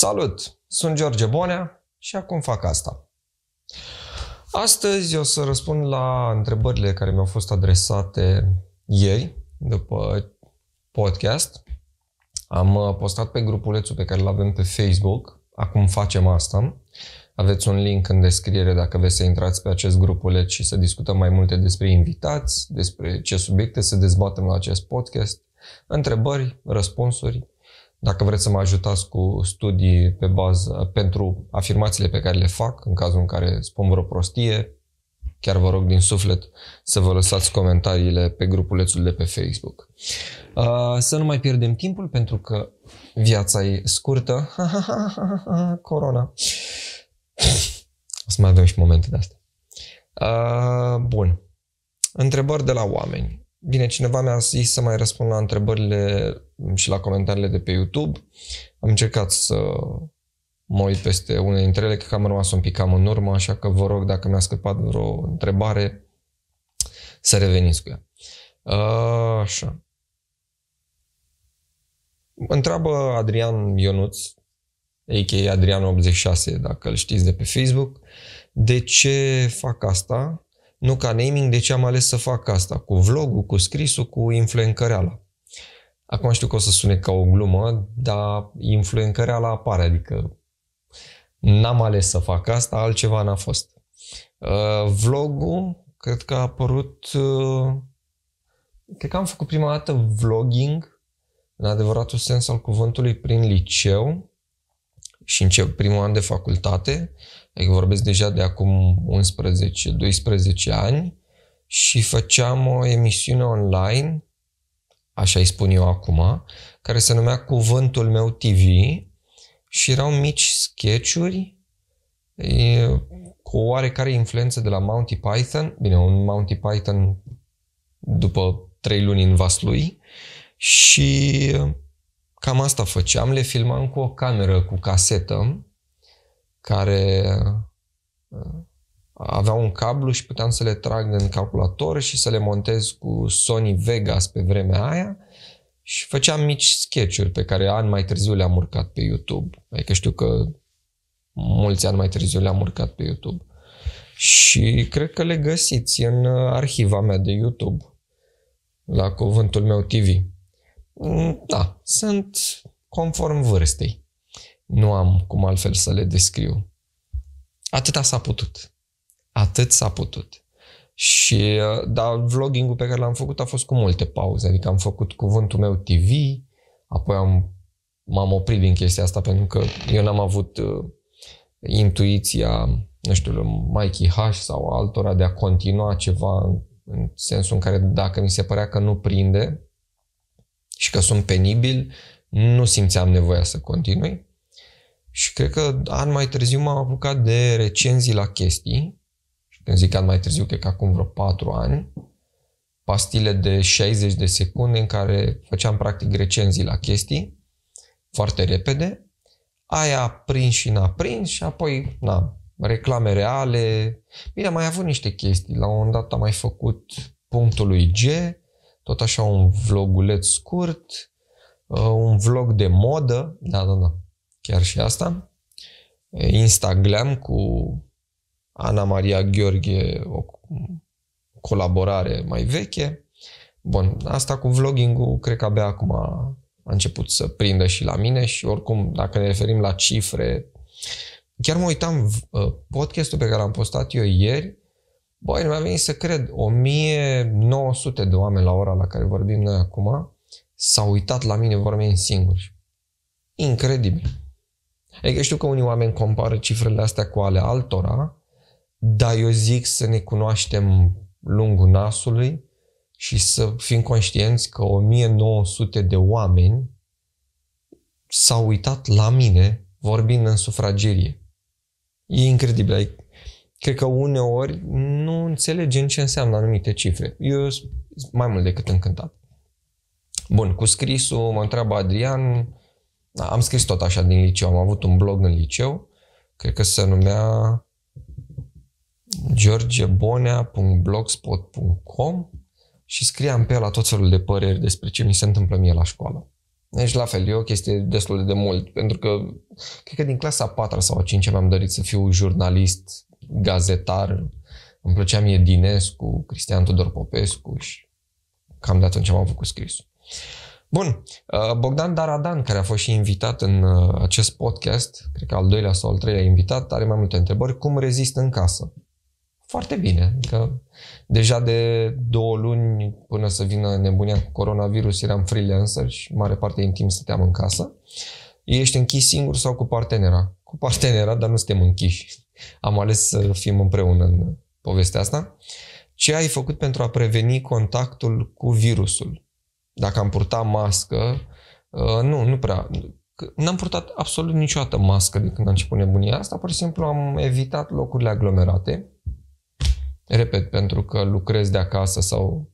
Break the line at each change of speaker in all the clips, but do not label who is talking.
Salut! Sunt George Bonea și acum fac asta. Astăzi o să răspund la întrebările care mi-au fost adresate ieri, după podcast. Am uh, postat pe grupulețul pe care îl avem pe Facebook. Acum facem asta. Aveți un link în descriere dacă vreți să intrați pe acest grupuleț și să discutăm mai multe despre invitați, despre ce subiecte să dezbatem la acest podcast, întrebări, răspunsuri dacă vreți să mă ajutați cu studii pe bază pentru afirmațiile pe care le fac, în cazul în care spun vreo prostie, chiar vă rog din suflet să vă lăsați comentariile pe grupulețul de pe Facebook. Uh, să nu mai pierdem timpul pentru că viața e scurtă. Corona. O să mai avem și momente de astea. Uh, bun. Întrebări de la oameni. Bine, cineva mi-a zis să mai răspund la întrebările și la comentariile de pe YouTube. Am încercat să mă uit peste unele dintre ele, că am rămas un pic cam în urmă, așa că vă rog, dacă mi-a scăpat vreo întrebare, să reveniți cu ea. Așa. Întreabă Adrian Ionuț, a.k.a. Adrian86, dacă îl știți de pe Facebook, de ce fac asta? Nu ca naming, de ce am ales să fac asta? Cu vlogul, cu scrisul, cu influencăreala. Acum știu că o să sune ca o glumă, dar influencăreala apare, adică n-am ales să fac asta, altceva n-a fost. Uh, vlogul, cred că a apărut... Uh, cred că am făcut prima dată vlogging, în adevăratul sens al cuvântului, prin liceu și încep primul an de facultate Adică vorbesc deja de acum 11-12 ani și făceam o emisiune online, așa îi spun eu acum, care se numea Cuvântul meu TV și erau mici sketchuri cu o oarecare influență de la Monty Python, bine, un Monty Python după trei luni în vas lui și cam asta făceam, le filmam cu o cameră cu casetă care uh, avea un cablu și puteam să le trag în calculator și să le montez cu Sony Vegas pe vremea aia și făceam mici sketch-uri pe care ani mai târziu le-am urcat pe YouTube. Adică știu că mulți ani mai târziu le-am urcat pe YouTube. Și cred că le găsiți în uh, arhiva mea de YouTube la cuvântul meu TV. Mm, da, sunt conform vârstei. Nu am cum altfel să le descriu. Atâta s-a putut. Atât s-a putut. Și, dar vlogging-ul pe care l-am făcut a fost cu multe pauze. Adică am făcut cuvântul meu TV, apoi am, m-am oprit din chestia asta pentru că eu n-am avut uh, intuiția, nu știu, Mikey H sau altora de a continua ceva în, în sensul în care dacă mi se părea că nu prinde și că sunt penibil, nu simțeam nevoia să continui. Și cred că an mai târziu m-am apucat de recenzii la chestii. Și când zic an mai târziu, cred că acum vreo 4 ani. Pastile de 60 de secunde în care făceam practic recenzii la chestii foarte repede. Aia a prins și n-a prins și apoi, na, reclame reale. Bine, am mai avut niște chestii. La un moment dat am mai făcut punctul lui G, tot așa un vloguleț scurt, uh, un vlog de modă, da, da, da, chiar și asta. Instagram cu Ana Maria Gheorghe, o colaborare mai veche. Bun, asta cu vlogging-ul cred că abia acum a început să prindă și la mine și oricum, dacă ne referim la cifre, chiar mă uitam uh, podcastul pe care l-am postat eu ieri, băi, nu mi-a venit să cred, 1900 de oameni la ora la care vorbim noi acum s-au uitat la mine vorbind singuri. Incredibil. Adică știu că unii oameni compară cifrele astea cu ale altora, dar eu zic să ne cunoaștem lungul nasului și să fim conștienți că 1900 de oameni s-au uitat la mine vorbind în sufragerie. E incredibil. Adică, cred că uneori nu înțelegem ce înseamnă anumite cifre. Eu sunt mai mult decât încântat. Bun, cu scrisul mă întreabă Adrian, da, am scris tot așa din liceu, am avut un blog în liceu, cred că se numea georgebonea.blogspot.com și scriam pe la tot felul de păreri despre ce mi se întâmplă mie la școală. Deci la fel, e o chestie destul de mult, pentru că cred că din clasa a patra sau a cincea mi-am dorit să fiu jurnalist, gazetar, îmi plăcea mie Dinescu, Cristian Tudor Popescu și cam de atunci am făcut scrisul. Bun, uh, Bogdan Daradan, care a fost și invitat în uh, acest podcast, cred că al doilea sau al treilea invitat, are mai multe întrebări. Cum rezist în casă? Foarte bine. Adică deja de două luni până să vină nebunia cu coronavirus eram freelancer și mare parte din timp stăteam în casă. Ești închis singur sau cu partenera? Cu partenera, dar nu suntem închiși. Am ales să fim împreună în povestea asta. Ce ai făcut pentru a preveni contactul cu virusul? Dacă am purtat mască, uh, nu, nu prea. N-am purtat absolut niciodată mască de când am început nebunia asta, pur și simplu am evitat locurile aglomerate. Repet, pentru că lucrez de acasă sau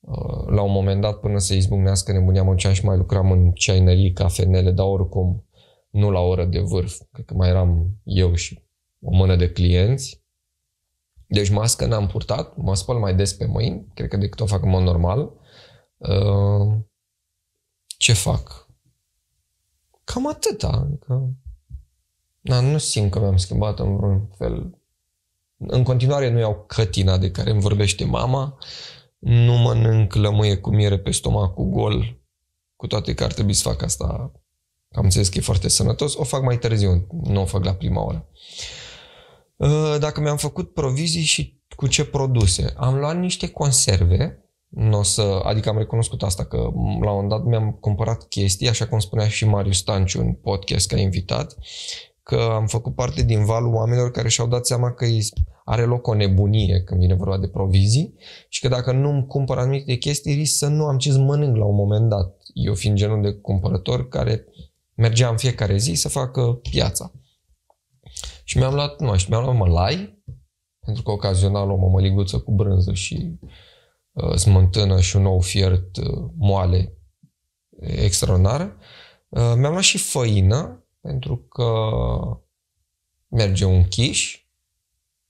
uh, la un moment dat până să izbucnească nebunia munceam și mai lucram în ceainării, cafenele, dar oricum nu la oră de vârf. Cred că mai eram eu și o mână de clienți. Deci mască n-am purtat, mă spăl mai des pe mâini, cred că decât o fac în mod normal. Uh, ce fac? Cam atâta. Adică, na, nu simt că mi-am schimbat în vreun fel. În continuare nu iau cătina de care îmi vorbește mama, nu mănânc lămâie cu miere pe stomacul gol, cu toate că ar trebui să fac asta, am înțeles că e foarte sănătos, o fac mai târziu, nu o fac la prima oră. Uh, dacă mi-am făcut provizii și cu ce produse. Am luat niște conserve, nu o să, adică am recunoscut asta că la un dat mi-am cumpărat chestii, așa cum spunea și Marius Stanciu în podcast ca invitat, că am făcut parte din valul oamenilor care și-au dat seama că are loc o nebunie când vine vorba de provizii și că dacă nu îmi cumpăr anumite chestii, risc să nu am ce să mănânc la un moment dat. Eu fiind genul de cumpărător care mergea în fiecare zi să facă piața. Și mi-am luat, nu și mi-am luat mălai, pentru că ocazional o mămăliguță cu brânză și uh, smântână și un nou fiert uh, moale extraordinar. Uh, mi-am luat și făină, pentru că merge un chiș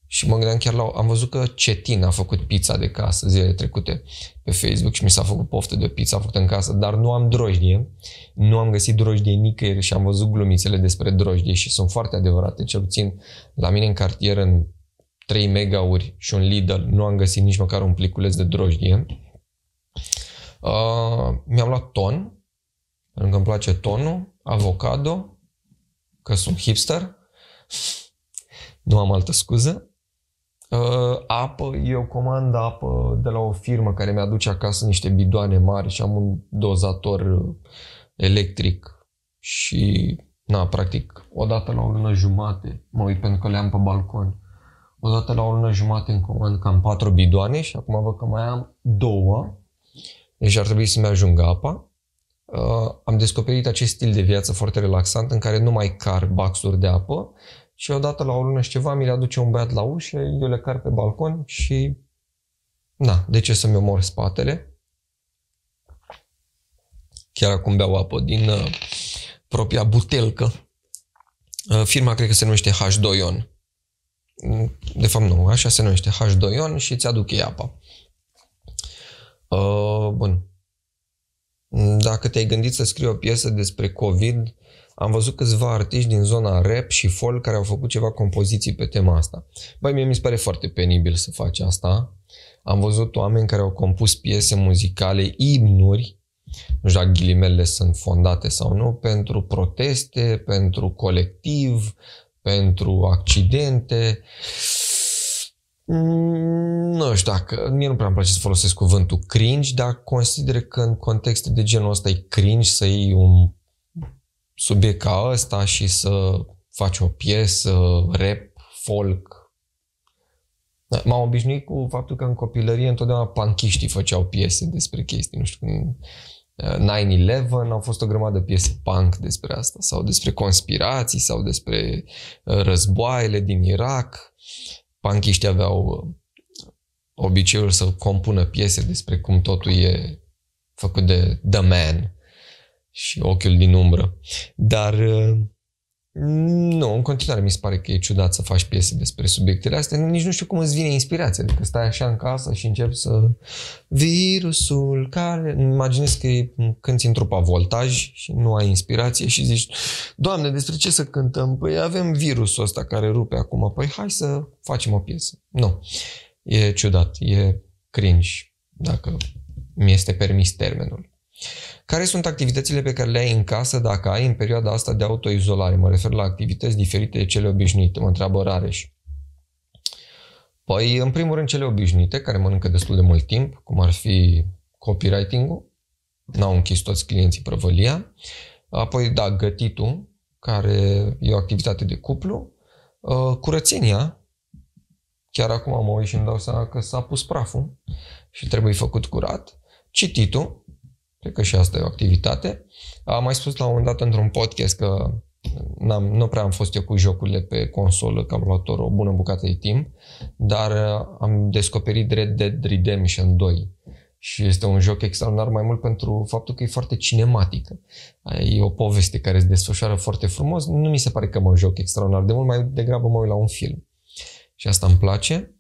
și mă gândeam chiar la... Am văzut că Cetin a făcut pizza de casă zilele trecute pe Facebook și mi s-a făcut poftă de o pizza făcută în casă, dar nu am drojdie. Nu am găsit drojdie nicăieri și am văzut glumițele despre drojdie și sunt foarte adevărate. Cel puțin la mine în cartier, în 3 megauri și un Lidl, nu am găsit nici măcar un pliculeț de drojdie. Uh, mi-am luat ton, pentru că îmi place tonul, avocado, că sunt hipster, nu am altă scuză. Uh, apă, eu comand apă de la o firmă care mi-aduce acasă niște bidoane mari și am un dozator uh, electric și, na, practic, o dată la o lună jumate, mă uit pentru că le am pe balcon, o dată la o lună jumate în comand cam patru bidoane și acum văd că mai am două, deci ar trebui să-mi ajungă apa. Uh, am descoperit acest stil de viață foarte relaxant în care nu mai car baxuri de apă, și odată la o lună și ceva mi le aduce un băiat la ușă, eu le car pe balcon și na, de ce să-mi omor spatele? Chiar acum beau apă din uh, propria butelcă. Uh, firma cred că se numește H2On. De fapt nu, așa se numește H2On și ți aduc ei apa. Uh, bun. Dacă te-ai gândit să scrii o piesă despre COVID, am văzut câțiva artiști din zona rap și folk care au făcut ceva compoziții pe tema asta. Băi, mie mi se pare foarte penibil să faci asta. Am văzut oameni care au compus piese muzicale, imnuri, nu știu dacă ghilimele sunt fondate sau nu, pentru proteste, pentru colectiv, pentru accidente. Mm, nu știu dacă, mie nu prea îmi place să folosesc cuvântul cringe, dar consider că în contexte de genul ăsta e cringe să iei un subiect ca ăsta și să faci o piesă, rap, folk. Da, m-am obișnuit cu faptul că în copilărie întotdeauna panchiștii făceau piese despre chestii. Nu știu, când 9-11 uh, au fost o grămadă de piese punk despre asta, sau despre conspirații, sau despre uh, războaiele din Irak. Panchiștii aveau uh, obiceiul să compună piese despre cum totul e făcut de The Man și ochiul din umbră. Dar uh, Nu, în continuare mi se pare că e ciudat să faci piese despre subiectele astea. Nici nu știu cum îți vine inspirația. Adică stai așa în casă și începi să... Virusul care... Imaginezi că cânti într-o voltaj și nu ai inspirație și zici Doamne, despre ce să cântăm? Păi avem virusul ăsta care rupe acum. Păi hai să facem o piesă. Nu. E ciudat. E cringe. Dacă mi este permis termenul. Care sunt activitățile pe care le ai în casă dacă ai în perioada asta de autoizolare? Mă refer la activități diferite de cele obișnuite, mă întreabă Rareș. Păi, în primul rând, cele obișnuite, care mănâncă destul de mult timp, cum ar fi copywriting-ul, n-au închis toți clienții prăvălia, apoi, da, gătitul, care e o activitate de cuplu, uh, curățenia, chiar acum mă uit și îmi dau seama că s-a pus praful și trebuie făcut curat, cititul, Cred că și asta e o activitate. Am mai spus la un moment dat într-un podcast că n-am, nu prea am fost eu cu jocurile pe consolă, că am luat o bună bucată de timp, dar uh, am descoperit Red Dead Redemption 2 și este un joc extraordinar mai mult pentru faptul că e foarte cinematică. E o poveste care se desfășoară foarte frumos. Nu mi se pare că mă joc extraordinar de mult, mai degrabă mă uit la un film. Și asta îmi place.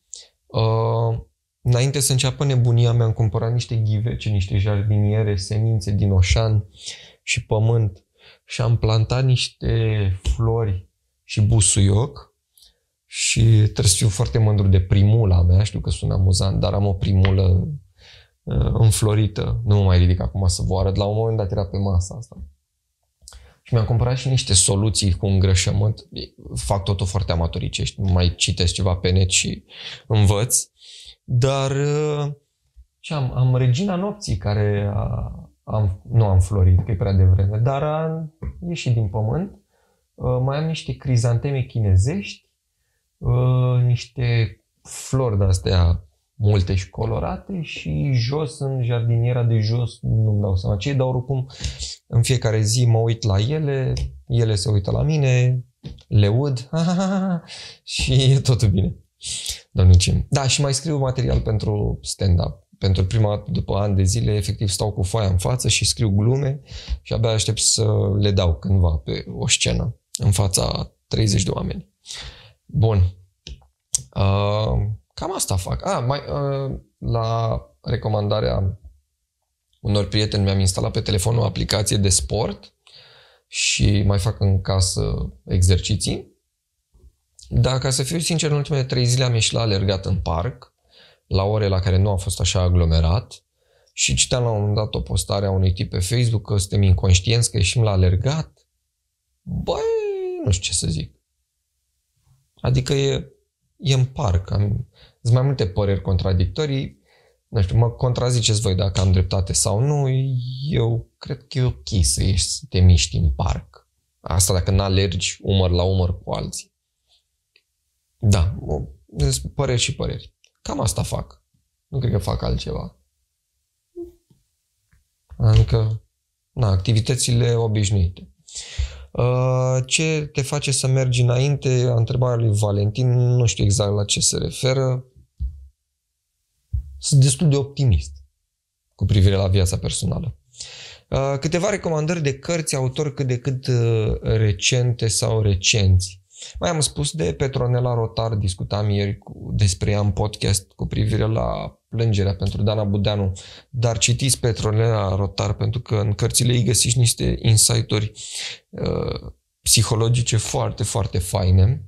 Uh, Înainte să înceapă nebunia mea, am cumpărat niște ghivece, niște jardiniere, semințe din oșan și pământ și am plantat niște flori și busuioc și trebuie să fiu foarte mândru de primula mea, știu că sună amuzant, dar am o primulă uh, înflorită, nu mă mai ridic acum să vă arăt, la un moment dat era pe masa asta. Și mi-am cumpărat și niște soluții cu îngrășământ, fac totul foarte amatoricești, mai citesc ceva pe net și învăț. Dar uh, ce am, am Regina Nopții, care a, am, nu am florit, că e prea devreme, dar a ieșit din pământ. Uh, mai am niște crizanteme chinezești, uh, niște flori de-astea multe și școlorate și jos, în jardiniera de jos, nu-mi dau seama ce, dar oricum în fiecare zi mă uit la ele, ele se uită la mine, le ud și e totul bine. Domnicim. Da, și mai scriu material pentru stand-up. Pentru prima dată după ani de zile, efectiv stau cu foaia în față și scriu glume și abia aștept să le dau cândva pe o scenă în fața 30 de oameni. Bun. Uh, cam asta fac. Ah, mai, uh, la recomandarea unor prieteni mi-am instalat pe telefon o aplicație de sport și mai fac în casă exerciții dar ca să fiu sincer, în ultimele trei zile am ieșit la alergat în parc, la ore la care nu a fost așa aglomerat și citeam la un moment dat o postare a unui tip pe Facebook că suntem inconștienți că ieșim la alergat. Băi, nu știu ce să zic. Adică e, e în parc. Am, sunt mai multe păreri contradictorii. Nu știu, mă contraziceți voi dacă am dreptate sau nu. Eu cred că e ok să ieși să te miști în parc. Asta dacă nu alergi umăr la umăr cu alții. Da, păreri și păreri. Cam asta fac. Nu cred că fac altceva. Adică, na, activitățile obișnuite. Uh, ce te face să mergi înainte? Întrebarea lui Valentin, nu știu exact la ce se referă. Sunt destul de optimist cu privire la viața personală. Uh, câteva recomandări de cărți, autori cât de cât uh, recente sau recenți. Mai am spus de Petronela Rotar, discutam ieri cu, despre ea în podcast cu privire la plângerea pentru Dana Budeanu, dar citiți Petronela Rotar pentru că în cărțile ei găsiți niște insight-uri uh, psihologice foarte, foarte faine.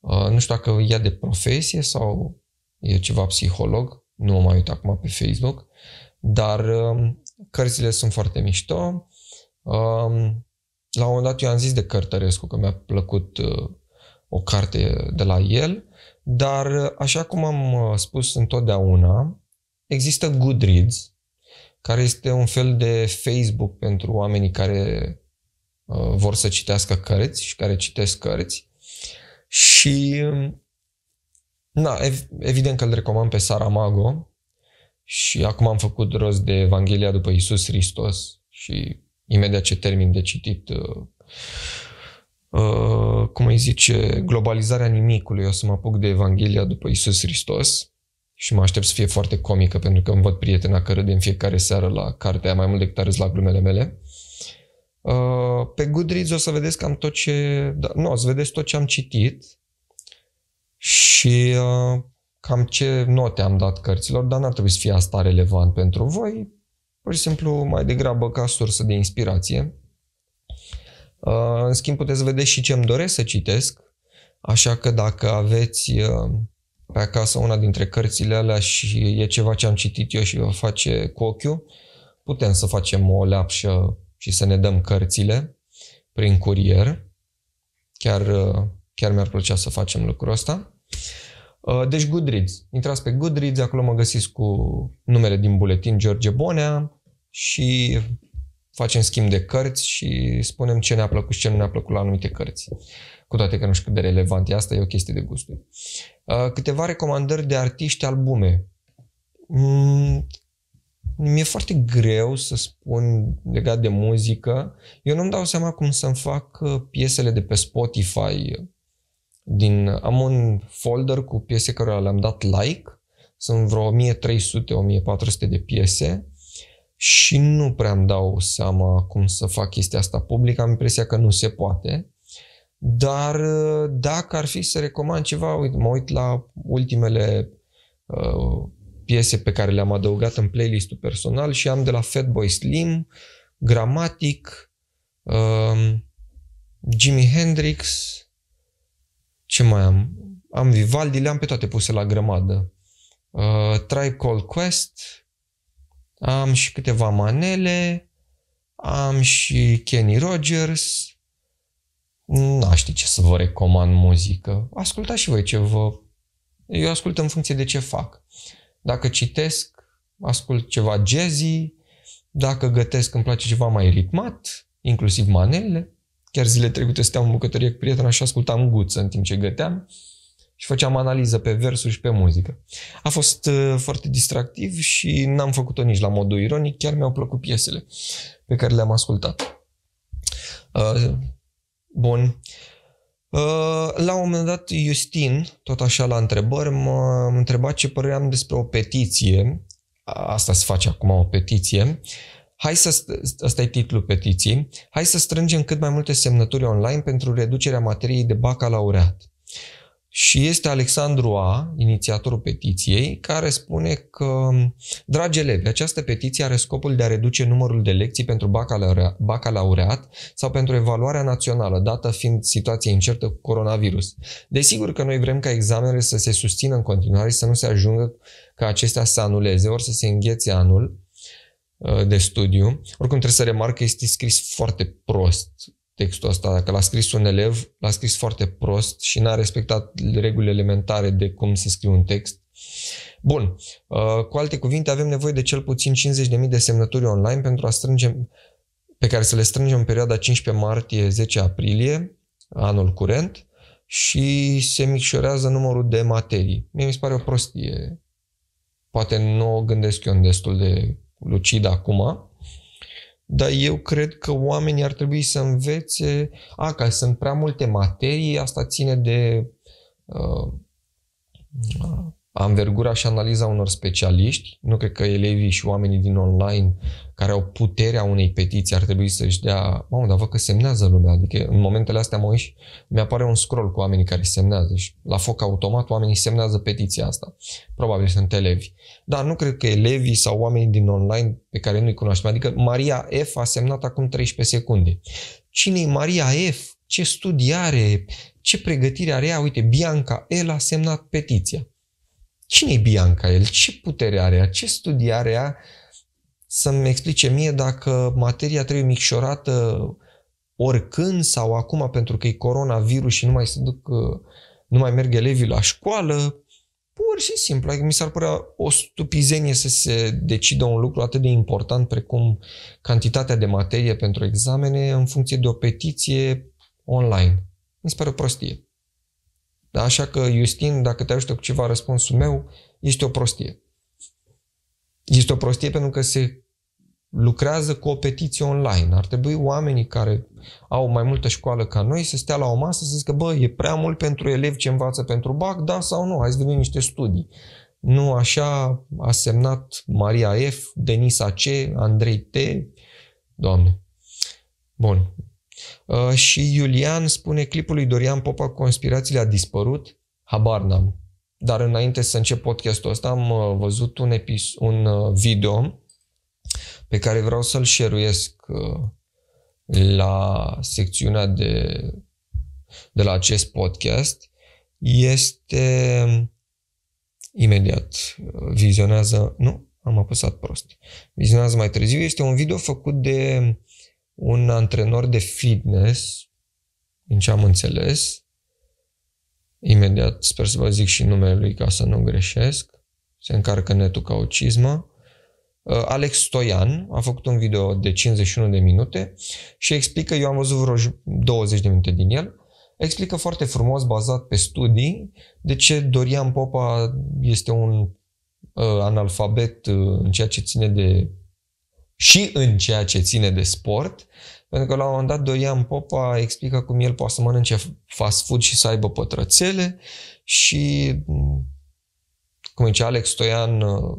Uh, nu știu dacă ea de profesie sau e ceva psiholog, nu mă mai uit acum pe Facebook, dar uh, cărțile sunt foarte mișto. Uh, la un moment dat eu am zis de Cărtărescu că mi-a plăcut uh, o carte de la el, dar uh, așa cum am uh, spus întotdeauna, există Goodreads, care este un fel de Facebook pentru oamenii care uh, vor să citească cărți și care citesc cărți. Și um, na, ev- evident că îl recomand pe Saramago și acum am făcut rost de Evanghelia după Isus Hristos și imediat ce termin de citit, uh, uh, cum îi zice, globalizarea nimicului, o să mă apuc de Evanghelia după Isus Hristos și mă aștept să fie foarte comică pentru că îmi văd prietena că râde în fiecare seară la cartea mai mult decât a râs la glumele mele. Uh, pe Goodreads o să vedeți cam tot ce... Da, nu, o să vedeți tot ce am citit și uh, cam ce note am dat cărților, dar n-ar trebui să fie asta relevant pentru voi. Pur și simplu mai degrabă ca sursă de inspirație. Uh, în schimb puteți vedea și ce îmi doresc să citesc, așa că dacă aveți uh, pe acasă una dintre cărțile alea și e ceva ce am citit eu și vă face cu ochiul, putem să facem o leapșă și să ne dăm cărțile prin curier. Chiar, uh, chiar mi-ar plăcea să facem lucrul ăsta. Uh, deci Goodreads. Intrați pe Goodreads, acolo mă găsiți cu numele din buletin George Bonea și facem schimb de cărți și spunem ce ne-a plăcut și ce nu ne-a plăcut la anumite cărți. Cu toate că nu știu cât de relevant e asta, e o chestie de gusturi. Uh, câteva recomandări de artiști albume. Mm, mi-e foarte greu să spun legat de muzică. Eu nu-mi dau seama cum să-mi fac uh, piesele de pe Spotify. Din, am un folder cu piese care le-am dat like. Sunt vreo 1300-1400 de piese și nu prea îmi dau seama cum să fac chestia asta public. Am impresia că nu se poate. Dar uh, dacă ar fi să recomand ceva, uite, mă uit la ultimele uh, piese pe care le-am adăugat în playlistul personal și am de la Fatboy Slim, Gramatic, uh, Jimi Hendrix, ce mai am? Am Vivaldi, le-am pe toate puse la grămadă. Uh, Tribe Called Quest, am și câteva manele, am și Kenny Rogers, nu știu ce să vă recomand muzică. Ascultați și voi ce vă... Eu ascult în funcție de ce fac. Dacă citesc, ascult ceva jazzy, dacă gătesc îmi place ceva mai ritmat, inclusiv manele. Chiar zile trecute stăteam în bucătărie cu prietena și ascultam guță în timp ce găteam și făceam analiză pe versuri și pe muzică. A fost uh, foarte distractiv și n-am făcut-o nici la modul ironic, chiar mi-au plăcut piesele pe care le-am ascultat. Uh, bun. Uh, la un moment dat, Justin, tot așa la întrebări, m-a întrebat ce părere am despre o petiție. Asta se face acum, o petiție. Hai să, ăsta e titlul petiției, hai să strângem cât mai multe semnături online pentru reducerea materiei de bacalaureat. Și este Alexandru A, inițiatorul petiției, care spune că, dragi elevi, această petiție are scopul de a reduce numărul de lecții pentru bacalaureat, bacalaureat sau pentru evaluarea națională, dată fiind situația incertă cu coronavirus. Desigur că noi vrem ca examenele să se susțină în continuare și să nu se ajungă ca acestea să anuleze, ori să se înghețe anul uh, de studiu. Oricum trebuie să remarc că este scris foarte prost textul ăsta. Dacă l-a scris un elev, l-a scris foarte prost și n-a respectat regulile elementare de cum se scrie un text. Bun, uh, cu alte cuvinte, avem nevoie de cel puțin 50.000 de semnături online pentru a strânge, pe care să le strângem în perioada 15 martie-10 aprilie, anul curent, și se micșorează numărul de materii. Mie mi se pare o prostie. Poate nu o gândesc eu în destul de lucid acum, dar eu cred că oamenii ar trebui să învețe, a, că sunt prea multe materii, asta ține de uh, anvergura și analiza unor specialiști. Nu cred că elevii și oamenii din online care au puterea unei petiții ar trebui să-și dea... Mamă, dar văd că semnează lumea. Adică în momentele astea mă și mi-apare un scroll cu oamenii care semnează și la foc automat oamenii semnează petiția asta. Probabil sunt elevi. Dar nu cred că elevii sau oamenii din online pe care nu-i cunoaștem. Adică Maria F a semnat acum 13 secunde. Cine e Maria F? Ce studiare? Ce pregătire are ea? Uite, Bianca El a semnat petiția. Cine e Bianca el? Ce putere are ea? Ce studii are ea? Să-mi explice mie dacă materia trebuie micșorată oricând sau acum pentru că e coronavirus și nu mai se duc, nu mai merg elevii la școală. Pur și simplu, adică mi s-ar părea o stupizenie să se decidă un lucru atât de important precum cantitatea de materie pentru examene în funcție de o petiție online. Mi se pare o prostie. Da? Așa că, Justin, dacă te ajută cu ceva răspunsul meu, este o prostie. Este o prostie pentru că se lucrează cu o petiție online. Ar trebui oamenii care au mai multă școală ca noi să stea la o masă să zică, bă, e prea mult pentru elevi ce învață pentru BAC, da sau nu, hai să vedem niște studii. Nu așa a semnat Maria F, Denisa C, Andrei T, Doamne. Bun. Uh, și Iulian spune clipul lui Dorian Popa Conspirațiile a dispărut? Habar n-am. Dar înainte să încep podcastul ăsta am uh, văzut un, epis- un uh, video pe care vreau să-l șeruiesc uh, la secțiunea de, de la acest podcast. Este imediat vizionează, nu, am apăsat prost. Vizionează mai târziu. Este un video făcut de un antrenor de fitness, din ce am înțeles. Imediat sper să vă zic și numele lui ca să nu greșesc. Se încarcă netul ca o cizmă. Uh, Alex Stoian a făcut un video de 51 de minute și explică, eu am văzut vreo 20 de minute din el, explică foarte frumos, bazat pe studii, de ce Dorian Popa este un uh, analfabet uh, în ceea ce ține de și în ceea ce ține de sport, pentru că la un moment dat Dorian Popa explică cum el poate să mănânce fast food și să aibă pătrățele și cum zice Alex Stoian, uh,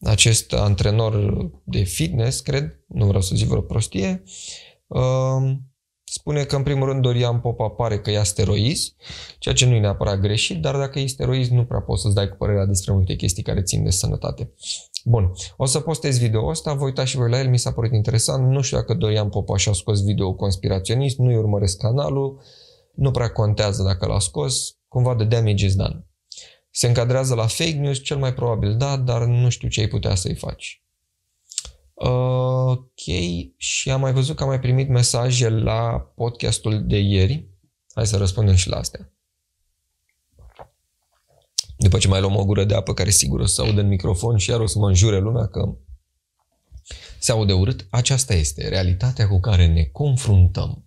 acest antrenor de fitness, cred, nu vreau să zic vreo prostie, uh, spune că în primul rând Dorian Popa pare că ia steroizi, ceea ce nu e neapărat greșit, dar dacă e steroizi nu prea poți să-ți dai cu părerea despre multe chestii care țin de sănătate. Bun, o să postez video ăsta, voi uita și voi la el, mi s-a părut interesant, nu știu dacă Dorian Popa și-a scos video conspiraționist, nu-i urmăresc canalul, nu prea contează dacă l-a scos, cumva de damage is done. Se încadrează la fake news, cel mai probabil da, dar nu știu ce ai putea să-i faci. Ok, și am mai văzut că am mai primit mesaje la podcastul de ieri. Hai să răspundem și la astea. După ce mai luăm o gură de apă care sigur o să audă în microfon și iar o să mă înjure lumea că se aude urât, aceasta este realitatea cu care ne confruntăm.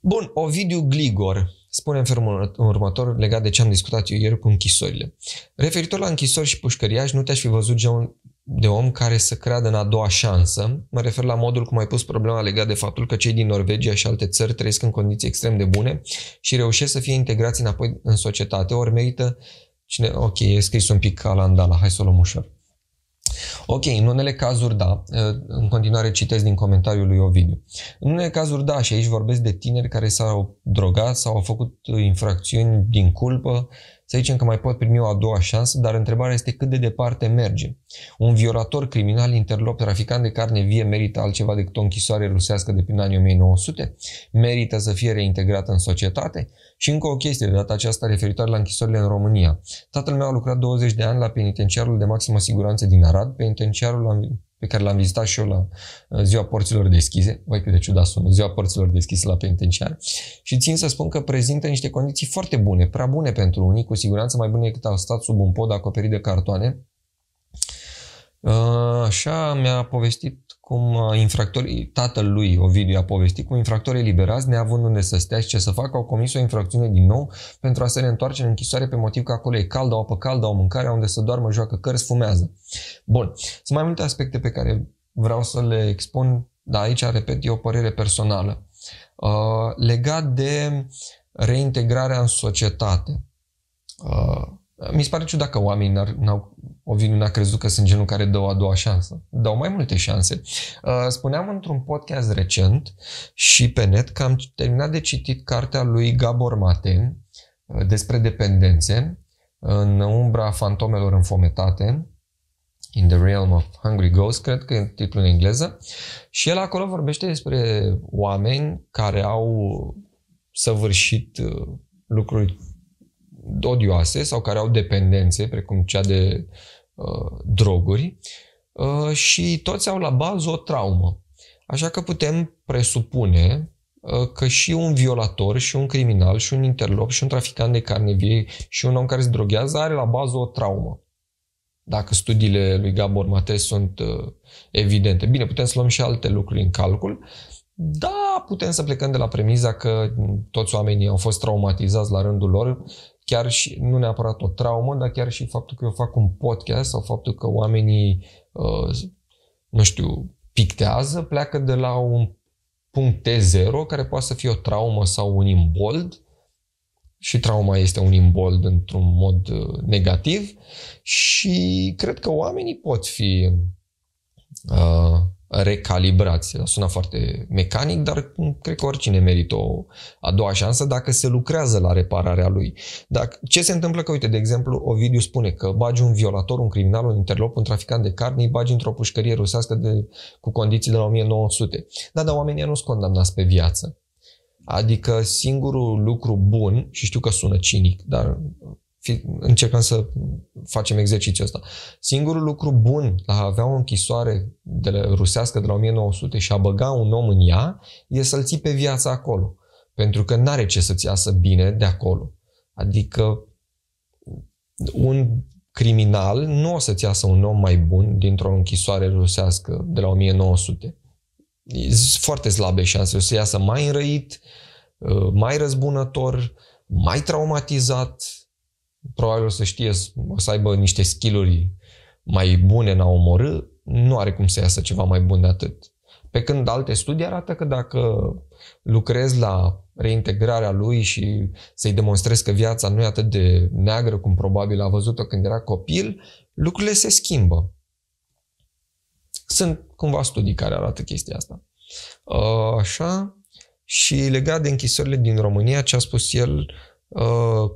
Bun, Ovidiu Gligor spune în felul următor legat de ce am discutat eu ieri cu închisorile. Referitor la închisori și pușcăriași, nu te-aș fi văzut genul de om care să creadă în a doua șansă. Mă refer la modul cum ai pus problema legat de faptul că cei din Norvegia și alte țări trăiesc în condiții extrem de bune și reușesc să fie integrați înapoi în societate, ori merită cine... Ok, e scris un pic ca la Andala, hai să o luăm ușor. Ok, în unele cazuri da, în continuare citesc din comentariul lui Ovidiu. În unele cazuri da, și aici vorbesc de tineri care s-au drogat sau au făcut infracțiuni din culpă să zicem că mai pot primi o a doua șansă, dar întrebarea este cât de departe merge. Un violator criminal, interlop, traficant de carne vie merită altceva decât o închisoare rusească de prin anii 1900? Merită să fie reintegrat în societate? Și încă o chestie, de data aceasta referitoare la închisorile în România. Tatăl meu a lucrat 20 de ani la penitenciarul de maximă siguranță din Arad, penitenciarul pe care l-am vizitat și eu la uh, ziua porților deschise, voi cât de ciudat sună, ziua porților deschise la penitenciar, și țin să spun că prezintă niște condiții foarte bune, prea bune pentru unii, cu siguranță mai bune decât au stat sub un pod acoperit de cartoane. Uh, așa mi-a povestit cum uh, infractorii, tatăl lui Ovidiu a povestit cum infractorii eliberați, neavând unde să stea și ce să facă, au comis o infracțiune din nou pentru a se reîntoarce în închisoare pe motiv că acolo e cald, o apă caldă, o mâncare, unde să doarmă, joacă cărți, fumează. Bun, sunt mai multe aspecte pe care vreau să le expun, dar aici, repet, e o părere personală. Uh, legat de reintegrarea în societate. Uh, mi se pare ciudat că oamenii n-au, Ovidiu n-a crezut că sunt genul care dă o a doua șansă. Dau mai multe șanse. Uh, spuneam într-un podcast recent și pe net că am terminat de citit cartea lui Gabor Mate uh, despre dependențe în umbra fantomelor înfometate In the Realm of Hungry Ghosts, cred că e titlul în engleză. Și el acolo vorbește despre oameni care au săvârșit uh, lucruri odioase sau care au dependențe, precum cea de uh, droguri, uh, și toți au la bază o traumă. Așa că putem presupune uh, că și un violator, și un criminal, și un interlop, și un traficant de carne vie, și un om care se droghează are la bază o traumă. Dacă studiile lui Gabor Mate sunt uh, evidente. Bine, putem să luăm și alte lucruri în calcul, da, putem să plecăm de la premiza că toți oamenii au fost traumatizați la rândul lor chiar și, nu neapărat o traumă, dar chiar și faptul că eu fac un podcast sau faptul că oamenii, uh, nu știu, pictează, pleacă de la un punct T0, care poate să fie o traumă sau un imbold, și trauma este un imbold într-un mod uh, negativ și cred că oamenii pot fi uh, recalibrați. Sună foarte mecanic, dar cred că oricine merită o a doua șansă dacă se lucrează la repararea lui. Dacă, ce se întâmplă că, uite, de exemplu, Ovidiu spune că bagi un violator, un criminal, un interlop, un traficant de carne, îi bagi într-o pușcărie rusească de, cu condiții de la 1900. Da, dar oamenii nu sunt condamnați pe viață. Adică singurul lucru bun, și știu că sună cinic, dar încercăm să facem exercițiul ăsta. Singurul lucru bun la a avea o închisoare de la, rusească de la 1900 și a băga un om în ea e să-l ții pe viață acolo. Pentru că n-are ce să-ți iasă bine de acolo. Adică un criminal nu o să-ți iasă un om mai bun dintr-o închisoare rusească de la 1900. E foarte slabe șanse. O să iasă mai înrăit, mai răzbunător, mai traumatizat, probabil o să știe, o să aibă niște skill-uri mai bune în a omorâ, nu are cum să iasă ceva mai bun de atât. Pe când alte studii arată că dacă lucrezi la reintegrarea lui și să-i demonstrezi că viața nu e atât de neagră cum probabil a văzut-o când era copil, lucrurile se schimbă. Sunt cumva studii care arată chestia asta. Așa. Și legat de închisorile din România, ce a spus el, Uh,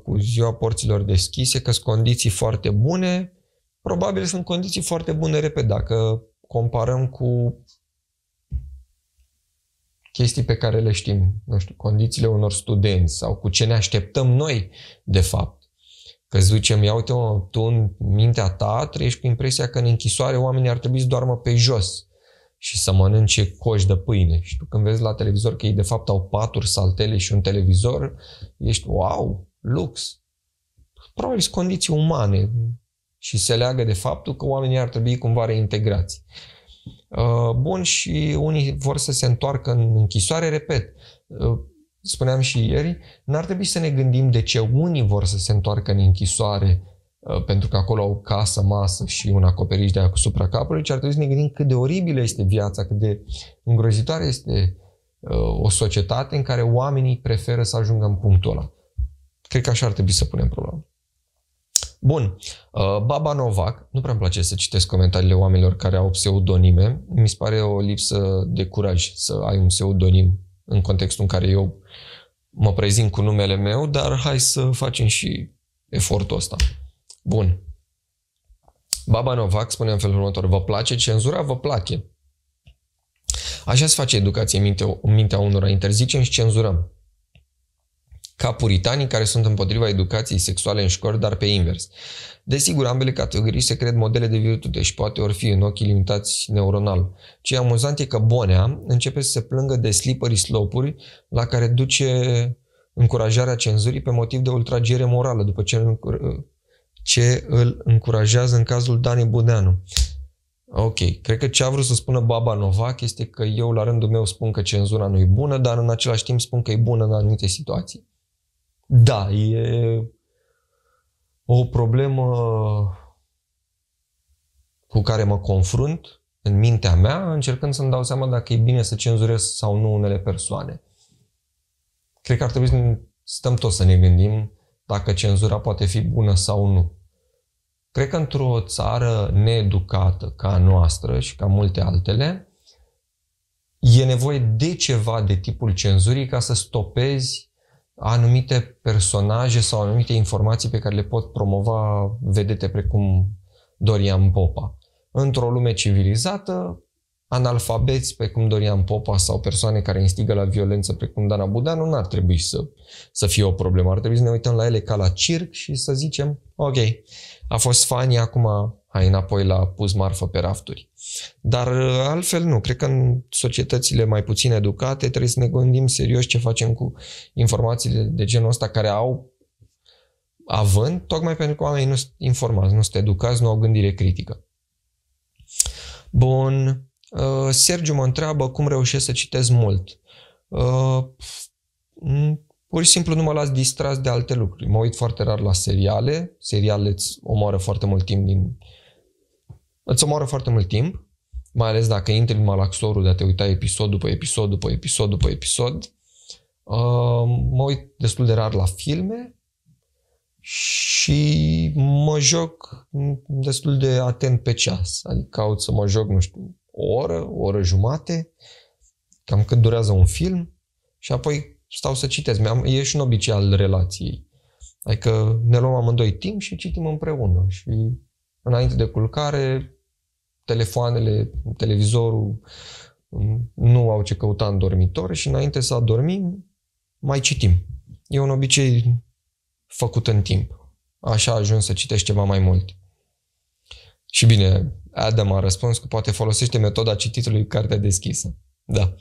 cu ziua porților deschise, că sunt condiții foarte bune. Probabil sunt condiții foarte bune, repet, dacă comparăm cu chestii pe care le știm, nu știu, condițiile unor studenți sau cu ce ne așteptăm noi, de fapt. Că zicem, ia uite tu în mintea ta trăiești cu impresia că în închisoare oamenii ar trebui să doarmă pe jos și să mănânce coși de pâine. Și tu când vezi la televizor că ei de fapt au paturi, saltele și un televizor, ești wow, lux. Probabil sunt condiții umane și se leagă de faptul că oamenii ar trebui cumva reintegrați. Uh, bun, și unii vor să se întoarcă în închisoare, repet, uh, spuneam și ieri, n-ar trebui să ne gândim de ce unii vor să se întoarcă în închisoare Uh, pentru că acolo au casă, masă și un acoperiș de supra capului, ci ar trebui să ne gândim cât de oribilă este viața, cât de îngrozitoare este uh, o societate în care oamenii preferă să ajungă în punctul ăla. Cred că așa ar trebui să punem problema. Bun. Uh, Baba Novak. Nu prea îmi place să citesc comentariile oamenilor care au pseudonime. Mi se pare o lipsă de curaj să ai un pseudonim în contextul în care eu mă prezint cu numele meu, dar hai să facem și efortul ăsta. Bun. Baba Novak spune în felul următor, vă place cenzura? Vă place. Așa se face educație în, minte, în mintea unora, interzicem și cenzurăm. Ca puritanii care sunt împotriva educației sexuale în școli, dar pe invers. Desigur, ambele categorii se cred modele de virtute și poate ori fi în ochii limitați neuronal. Ce e amuzant e că Bonea începe să se plângă de slippery slopuri la care duce încurajarea cenzurii pe motiv de ultragiere morală, după ce ce îl încurajează în cazul Dani Budeanu. Ok, cred că ce a vrut să spună Baba Novak este că eu la rândul meu spun că cenzura nu e bună, dar în același timp spun că e bună în anumite situații. Da, e o problemă cu care mă confrunt în mintea mea, încercând să-mi dau seama dacă e bine să cenzurez sau nu unele persoane. Cred că ar trebui să stăm toți să ne gândim dacă cenzura poate fi bună sau nu. Cred că într-o țară needucată ca a noastră și ca multe altele, e nevoie de ceva de tipul cenzurii ca să stopezi anumite personaje sau anumite informații pe care le pot promova vedete precum Dorian Popa. Într-o lume civilizată, analfabeți precum Dorian Popa sau persoane care instigă la violență precum Dana Budeanu nu ar trebui să, să fie o problemă. Ar trebui să ne uităm la ele ca la circ și să zicem, ok, a fost fani, acum hai înapoi la pus marfă pe rafturi. Dar uh, altfel nu. Cred că în societățile mai puțin educate trebuie să ne gândim serios ce facem cu informațiile de genul ăsta care au având, tocmai pentru că oamenii nu sunt informați, nu sunt educați, nu au gândire critică. Bun. Uh, Sergiu mă întreabă cum reușesc să citesc mult. Uh, pur și simplu nu mă las distras de alte lucruri. Mă uit foarte rar la seriale. Serialele îți omoară foarte mult timp din... Îți omoară foarte mult timp, mai ales dacă intri în malaxorul de a te uita episod după episod după episod după episod. Uh, mă uit destul de rar la filme și mă joc destul de atent pe ceas. Adică caut să mă joc, nu știu, o oră, o oră jumate, cam cât durează un film și apoi stau să citesc. E și un obicei al relației. Adică ne luăm amândoi timp și citim împreună. Și înainte de culcare, telefoanele, televizorul mm, nu au ce căuta în dormitor și înainte să adormim, mai citim. E un obicei făcut în timp. Așa a ajuns să citești ceva mai mult. Și bine, Adam a răspuns că poate folosește metoda cititului cartea deschisă. Da.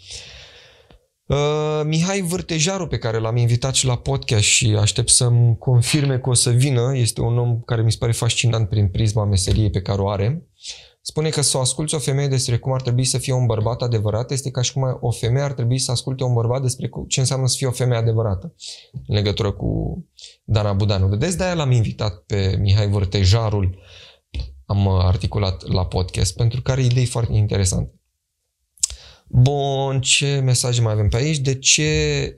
Uh, Mihai Vârtejaru, pe care l-am invitat și la podcast și aștept să-mi confirme că o să vină, este un om care mi se pare fascinant prin prisma meseriei pe care o are. Spune că să o asculți o femeie despre cum ar trebui să fie un bărbat adevărat este ca și cum o femeie ar trebui să asculte un bărbat despre ce înseamnă să fie o femeie adevărată în legătură cu Dana Budanu. Vedeți, de-aia l-am invitat pe Mihai Vârtejarul, am articulat la podcast, pentru că are idei foarte interesante. Bun, ce mesaje mai avem pe aici? De ce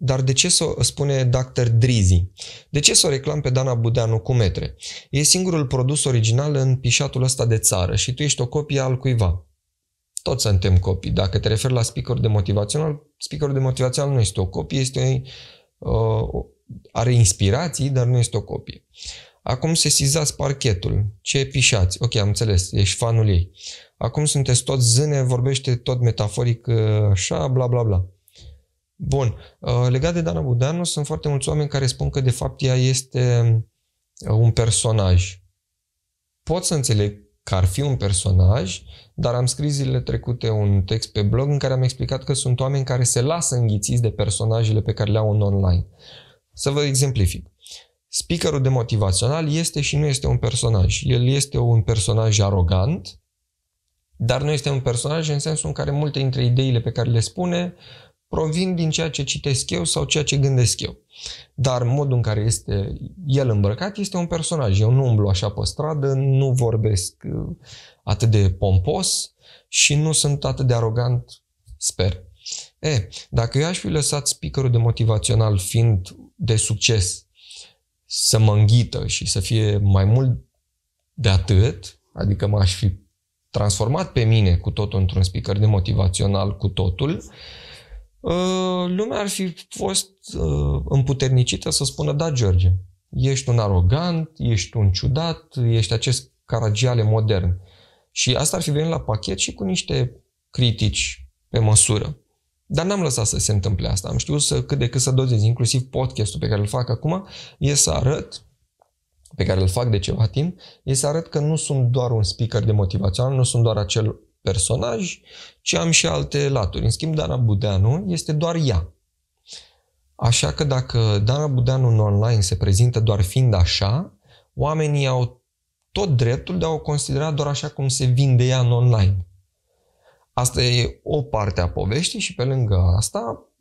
dar de ce să o spune Dr. Drizzy? De ce să o reclam pe Dana Budeanu cu metre? E singurul produs original în pișatul ăsta de țară și tu ești o copie al cuiva. Toți suntem copii. Dacă te referi la speaker de motivațional, speakerul de motivațional nu este o copie, este uh, are inspirații, dar nu este o copie. Acum se sizați parchetul. Ce pișați? Ok, am înțeles, ești fanul ei. Acum sunteți tot zâne, vorbește tot metaforic uh, așa, bla bla bla. Bun. Uh, legat de Dana Budeanu, sunt foarte mulți oameni care spun că de fapt ea este uh, un personaj. Pot să înțeleg că ar fi un personaj, dar am scris zilele trecute un text pe blog în care am explicat că sunt oameni care se lasă înghițiți de personajele pe care le au în online. Să vă exemplific. Speakerul de motivațional este și nu este un personaj. El este un personaj arogant, dar nu este un personaj în sensul în care multe dintre ideile pe care le spune provin din ceea ce citesc eu sau ceea ce gândesc eu. Dar modul în care este el îmbrăcat este un personaj. Eu nu umblu așa pe stradă, nu vorbesc uh, atât de pompos și nu sunt atât de arogant, sper. E, dacă eu aș fi lăsat speakerul de motivațional fiind de succes să mă înghită și să fie mai mult de atât, adică m-aș fi transformat pe mine cu totul într-un speaker de motivațional cu totul, uh, Uh, lumea ar fi fost uh, împuternicită să spună, da, George, ești un arogant, ești un ciudat, ești acest caragiale modern. Și asta ar fi venit la pachet și cu niște critici pe măsură. Dar n-am lăsat să se întâmple asta. Am știut să, cât de cât să dozez, inclusiv podcastul pe care îl fac acum, e să arăt, pe care îl fac de ceva timp, e să arăt că nu sunt doar un speaker de motivațional, nu sunt doar acel personaj, ci am și alte laturi. În schimb, Dana Budeanu este doar ea. Așa că dacă Dana Budeanu în online se prezintă doar fiind așa, oamenii au tot dreptul de a o considera doar așa cum se vinde ea în online. Asta e o parte a poveștii și pe lângă asta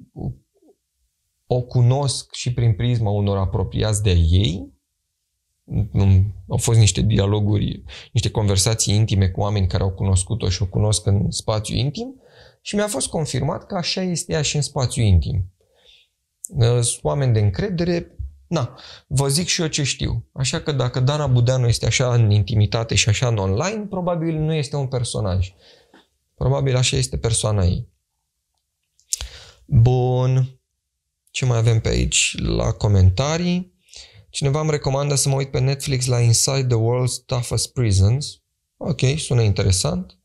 o cunosc și prin prisma unor apropiați de ei, au fost niște dialoguri, niște conversații intime cu oameni care au cunoscut-o și o cunosc în spațiu intim și mi-a fost confirmat că așa este ea și în spațiu intim. Sunt oameni de încredere, na, vă zic și eu ce știu. Așa că dacă Dana Budeanu este așa în intimitate și așa în online, probabil nu este un personaj. Probabil așa este persoana ei. Bun. Ce mai avem pe aici? La comentarii. Cineva îmi recomandă să mă uit pe Netflix la Inside the World's Toughest Prisons. Ok, sună interesant.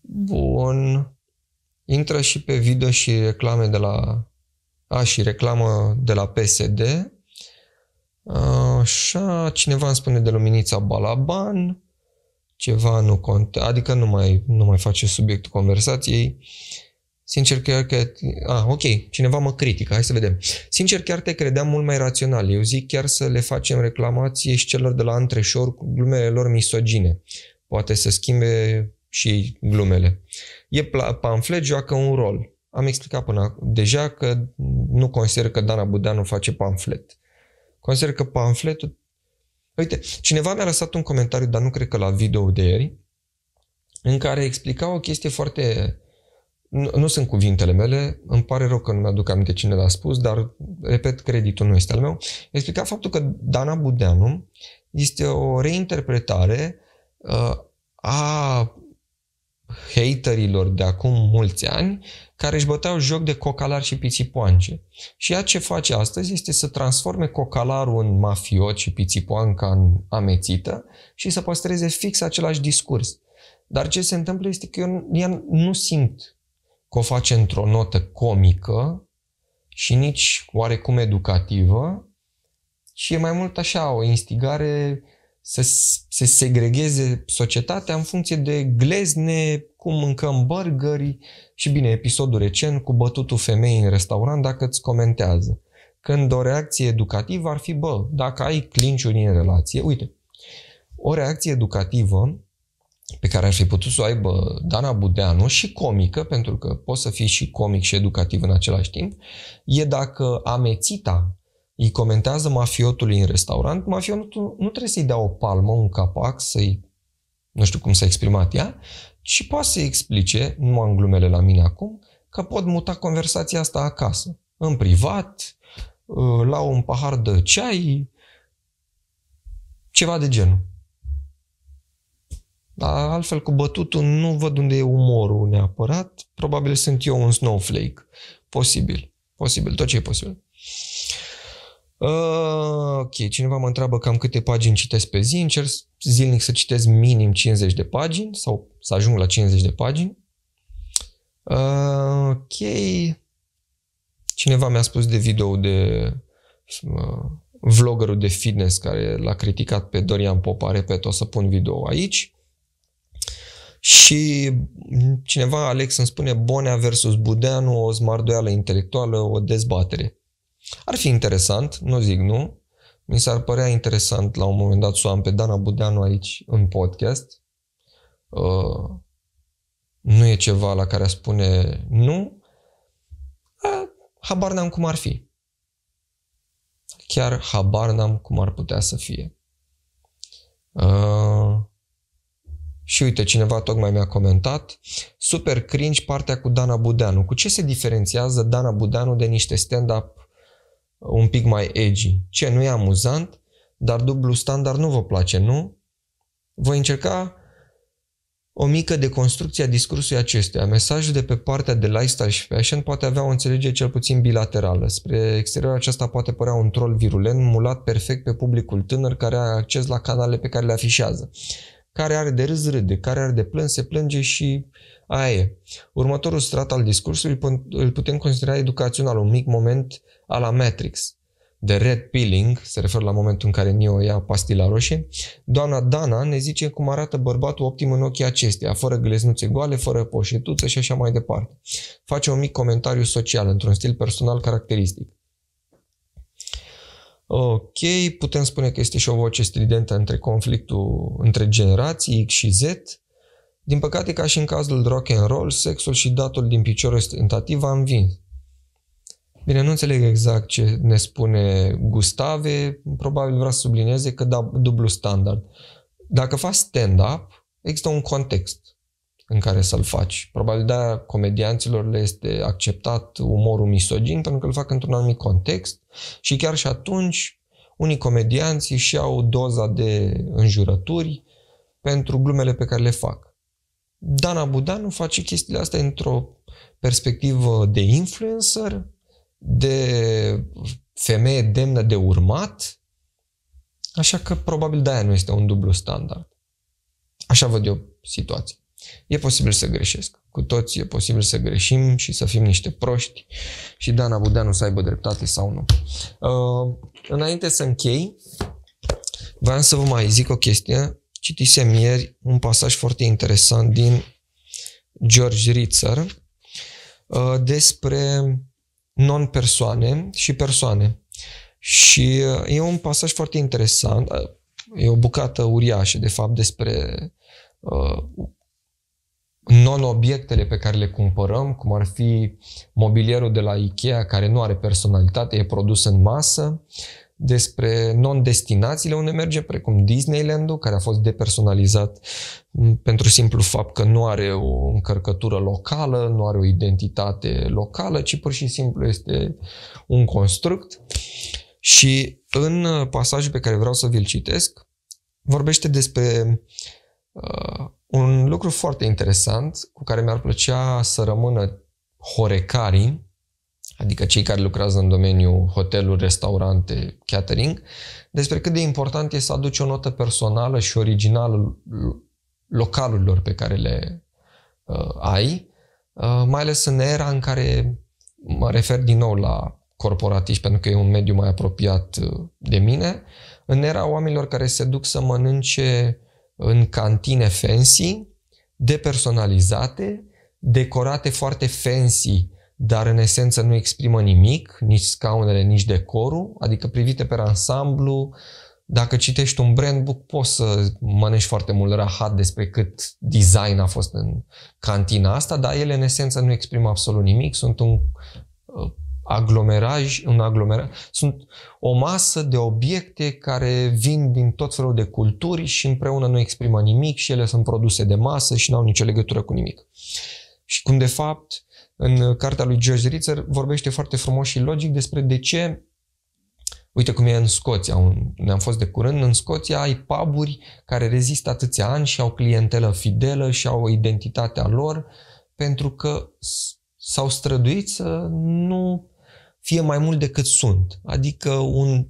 Bun. Intră și pe video și reclame de la... A, și reclamă de la PSD. Așa, cineva îmi spune de luminița Balaban. Ceva nu contează, adică nu mai, nu mai face subiectul conversației. Sincer, chiar că... Ah, ok, cineva mă critică, hai să vedem. Sincer, chiar te credeam mult mai rațional. Eu zic chiar să le facem reclamație și celor de la Antreșor cu glumele lor misogine. Poate să schimbe și glumele. E pamflet, joacă un rol. Am explicat până deja că nu consider că Dana Budeanu face pamflet. Consider că pamfletul... Uite, cineva mi-a lăsat un comentariu, dar nu cred că la video de ieri, în care explica o chestie foarte nu, nu sunt cuvintele mele, îmi pare rău că nu mi-aduc aminte cine l-a spus, dar, repet, creditul nu este al meu. Explica faptul că Dana Budeanu este o reinterpretare uh, a haterilor de acum mulți ani care își băteau joc de cocalar și pițipoance. Și ea ce face astăzi este să transforme cocalarul în mafiot și pițipoanca în amețită și să păstreze fix același discurs. Dar ce se întâmplă este că eu, ea nu simt că o face într-o notă comică și nici oarecum educativă, și e mai mult așa o instigare să se segregeze societatea în funcție de glezne, cum mâncăm burgeri și bine, episodul recent cu bătutul femeii în restaurant dacă îți comentează. Când o reacție educativă ar fi, bă, dacă ai clinciuri în relație, uite, o reacție educativă pe care ar fi putut să o aibă Dana Budeanu și comică, pentru că poți să fii și comic și educativ în același timp, e dacă amețita îi comentează mafiotului în restaurant, mafiotul nu trebuie să-i dea o palmă, un capac, să-i, nu știu cum s-a exprimat ea, și poate să-i explice, nu am glumele la mine acum, că pot muta conversația asta acasă, în privat, uh, la un pahar de ceai, ceva de genul. Dar altfel cu bătutul nu văd unde e umorul neapărat. Probabil sunt eu un snowflake. Posibil. Posibil. Tot ce e posibil. Uh, ok, cineva mă întreabă cam câte pagini citesc pe zi. Încerc zilnic să citesc minim 50 de pagini sau să ajung la 50 de pagini. Uh, ok. Cineva mi-a spus de video de uh, vloggerul de fitness care l-a criticat pe Dorian Popa, repet, o să pun video aici. Și cineva, Alex, îmi spune Bonea versus Budeanu, o smardoială intelectuală, o dezbatere. Ar fi interesant, nu zic nu. Mi s-ar părea interesant la un moment dat să o am pe Dana Budeanu aici în podcast. Uh, nu e ceva la care a spune nu. Uh, habar n-am cum ar fi. Chiar habar n-am cum ar putea să fie. Uh, și uite, cineva tocmai mi-a comentat, super cringe partea cu Dana Budeanu. Cu ce se diferențiază Dana Budeanu de niște stand-up un pic mai edgy. Ce, nu e amuzant? Dar dublu standard nu vă place, nu? Voi încerca o mică deconstrucție a discursului acestuia. Mesajul de pe partea de lifestyle și fashion poate avea o înțelegere cel puțin bilaterală. Spre exterior aceasta poate părea un troll virulent, mulat perfect pe publicul tânăr care are acces la canale pe care le afișează. Care are de râs râde, care are de plâns se plânge și aia e. Următorul strat al discursului îl putem considera educațional, un mic moment a la Matrix. De red pilling, se referă la momentul în care Neo ia pastila roșie, doamna Dana ne zice cum arată bărbatul optim în ochii acesteia, fără gleznuțe goale, fără poșetuță și așa mai departe. Face un mic comentariu social, într-un stil personal caracteristic. Ok, putem spune că este și o voce stridentă între conflictul între generații X și Z, din păcate, ca și în cazul rock and roll, sexul și datul din picior ostentativ a învins. Bine, nu înțeleg exact ce ne spune Gustave, probabil vrea să sublinieze că da dublu standard. Dacă faci stand-up, există un context în care să-l faci. Probabil de comedianților le este acceptat umorul misogin pentru că îl fac într-un anumit context și chiar și atunci unii comedianți își iau doza de înjurături pentru glumele pe care le fac. Dana Budanu face chestiile astea într-o perspectivă de influencer, de femeie demnă de urmat, așa că probabil de-aia nu este un dublu standard. Așa văd eu situația. E posibil să greșesc. Cu toți e posibil să greșim și să fim niște proști și Dana Budeanu să aibă dreptate sau nu. Uh, înainte să închei, vreau să vă mai zic o chestie citisem ieri un pasaj foarte interesant din George Ritzer uh, despre non-persoane și persoane. Și uh, e un pasaj foarte interesant, uh, e o bucată uriașă, de fapt, despre non-obiectele pe care le cumpărăm, cum ar fi mobilierul de la Ikea, care nu are personalitate, e produs în masă, despre non-destinațiile unde merge, precum Disneyland-ul, care a fost depersonalizat pentru simplu fapt că nu are o încărcătură locală, nu are o identitate locală, ci pur și simplu este un construct. Și în pasajul pe care vreau să vi-l citesc, vorbește despre uh, un lucru foarte interesant cu care mi-ar plăcea să rămână horecarii, adică cei care lucrează în domeniul hoteluri, restaurante, catering, despre cât de important e să aduci o notă personală și originală localurilor pe care le uh, ai, uh, mai ales în era în care mă refer din nou la corporatiști, pentru că e un mediu mai apropiat uh, de mine, în era oamenilor care se duc să mănânce în cantine fancy, depersonalizate, decorate foarte fancy, dar în esență nu exprimă nimic, nici scaunele, nici decorul, adică privite pe ansamblu, dacă citești un brand book, poți să mănânci foarte mult. Rahat despre cât design a fost în cantina asta, dar ele în esență nu exprimă absolut nimic, sunt un uh, aglomeraj, un aglomeraj, sunt o masă de obiecte care vin din tot felul de culturi și împreună nu exprimă nimic și ele sunt produse de masă și nu au nicio legătură cu nimic. Și cum de fapt în cartea lui George Ritzer vorbește foarte frumos și logic despre de ce Uite cum e în Scoția, ne-am fost de curând, în Scoția ai puburi care rezistă atâția ani și au clientelă fidelă și au identitatea lor pentru că s-au străduit să nu fie mai mult decât sunt, adică un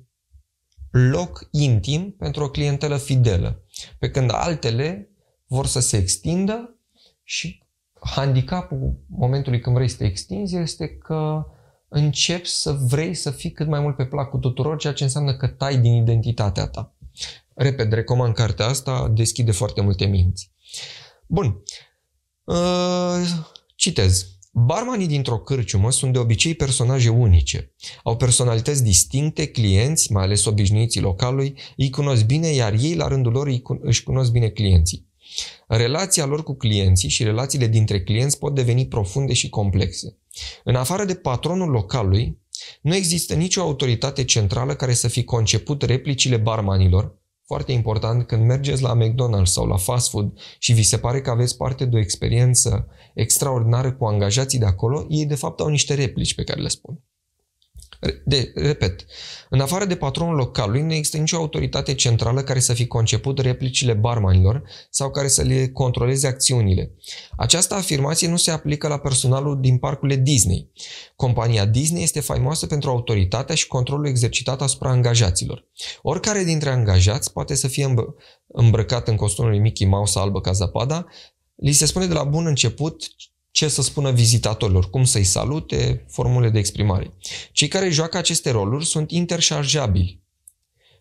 loc intim pentru o clientelă fidelă, pe când altele vor să se extindă și handicapul momentului când vrei să te extinzi este că începi să vrei să fii cât mai mult pe placul tuturor, ceea ce înseamnă că tai din identitatea ta. Repet, recomand cartea asta, deschide foarte multe minți. Bun. Uh, citez. Barmanii dintr-o cârciumă sunt de obicei personaje unice. Au personalități distincte, clienți, mai ales obișnuiții localului, îi cunosc bine, iar ei, la rândul lor, își cunosc bine clienții. Relația lor cu clienții și relațiile dintre clienți pot deveni profunde și complexe. În afară de patronul localului, nu există nicio autoritate centrală care să fi conceput replicile barmanilor, foarte important când mergeți la McDonald's sau la fast food și vi se pare că aveți parte de o experiență extraordinară cu angajații de acolo, ei de fapt au niște replici pe care le spun. De, repet, în afară de patronul localului, nu există nicio autoritate centrală care să fi conceput replicile barmanilor sau care să le controleze acțiunile. Această afirmație nu se aplică la personalul din parcurile Disney. Compania Disney este faimoasă pentru autoritatea și controlul exercitat asupra angajaților. Oricare dintre angajați poate să fie îmbrăcat în costumul lui Mickey Mouse albă ca zapada, li se spune de la bun început ce să spună vizitatorilor, cum să-i salute, formule de exprimare. Cei care joacă aceste roluri sunt interșarjabili.